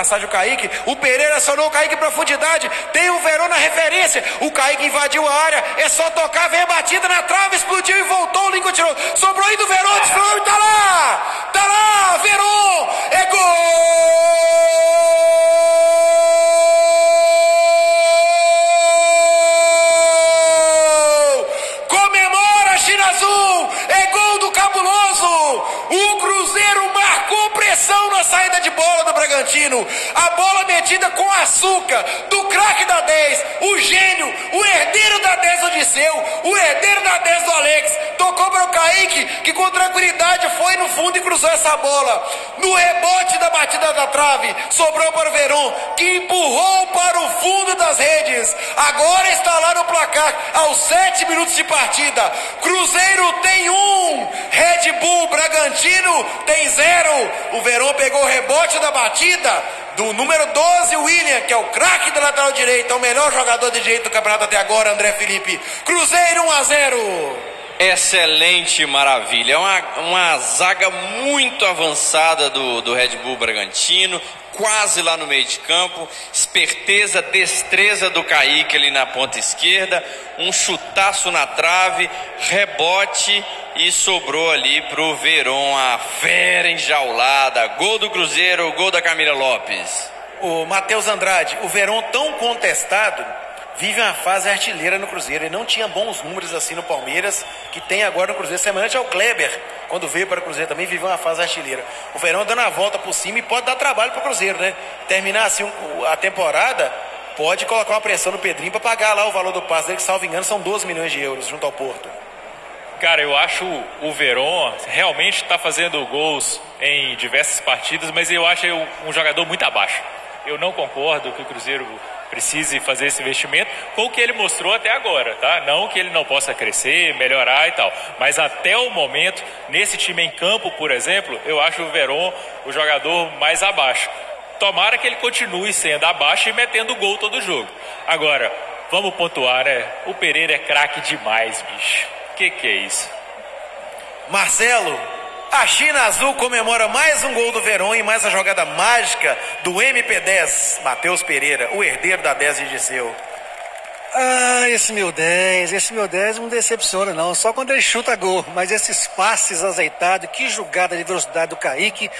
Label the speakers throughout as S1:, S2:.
S1: passagem o Kaique. O Pereira acionou o Kaique em profundidade. Tem o Verão na referência. O Kaique invadiu a área. É só tocar, vem a batida na trave, explodiu e voltou. O Lincoln tirou. Sobrou aí do Verão, desflou e tá lá! Na saída de bola do Bragantino. A bola metida com açúcar do craque da 10, o gênio, o herdeiro da 10 do Disseu, o herdeiro da 10 do Alex. Tocou para o Kaique, que com tranquilidade foi no fundo e cruzou essa bola. No rebote da batida da trave, sobrou para o Verón, que empurrou para o fundo das redes. Agora está lá no placar, aos 7 minutos de partida. Cruzeiro tem um, Red Bull Bragantino tem zero. O Verón pegou o rebote da batida do número 12, William, que é o craque da lateral direita, o melhor jogador de direito do campeonato até agora, André Felipe. Cruzeiro 1 a 0.
S2: Excelente maravilha. É uma, uma zaga muito avançada do, do Red Bull Bragantino, quase lá no meio de campo. Esperteza, destreza do Kaique ali na ponta esquerda. Um chutaço na trave, rebote e sobrou ali pro Verón a fera enjaulada. Gol do Cruzeiro, gol da Camila Lopes.
S1: O Matheus Andrade, o Verón tão contestado vive uma fase artilheira no Cruzeiro. Ele não tinha bons números assim no Palmeiras, que tem agora no Cruzeiro. Semelhante ao Kleber, quando veio para o Cruzeiro também, viveu uma fase artilheira. O Verão dando a volta por cima e pode dar trabalho para o Cruzeiro, né? Terminar assim a temporada, pode colocar uma pressão no Pedrinho para pagar lá o valor do passe dele, que salvo engano são 12 milhões de euros junto ao Porto.
S3: Cara, eu acho o Verón realmente está fazendo gols em diversas partidas, mas eu acho um jogador muito abaixo. Eu não concordo que o Cruzeiro precise fazer esse investimento com o que ele mostrou até agora, tá? Não que ele não possa crescer, melhorar e tal, mas até o momento, nesse time em campo, por exemplo, eu acho o Verón o jogador mais abaixo. Tomara que ele continue sendo abaixo e metendo gol todo jogo. Agora, vamos pontuar, né? O Pereira é craque demais, bicho. Que que é isso?
S1: Marcelo, a China Azul comemora mais um gol do Verón e mais a jogada mágica do MP10, Matheus Pereira, o herdeiro da 10 de Giseu.
S4: Ah, esse meu 10, esse meu 10 não decepciona não, só quando ele chuta gol, mas esses passes azeitados, que jogada de velocidade do Kaique.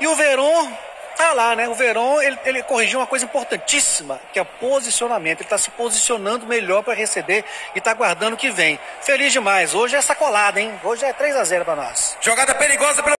S4: E o Verón, tá lá, né? O Verón, ele, ele corrigiu uma coisa importantíssima, que é o posicionamento. Ele está se posicionando melhor para receber e está aguardando o que vem. Feliz demais. Hoje é sacolada, hein? Hoje é 3 a 0 para nós.
S1: Jogada perigosa pela